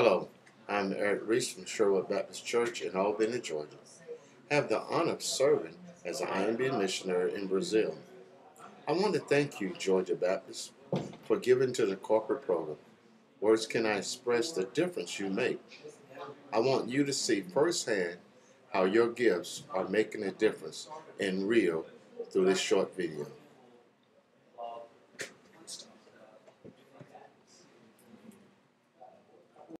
Hello, I'm Eric Reese from Sherwood Baptist Church in Albany, Georgia. I have the honor of serving as an IMB missionary in Brazil. I want to thank you, Georgia Baptist, for giving to the Cooperative Program. Words cannot express the difference you make. I want you to see firsthand how your gifts are making a difference in real through this short video.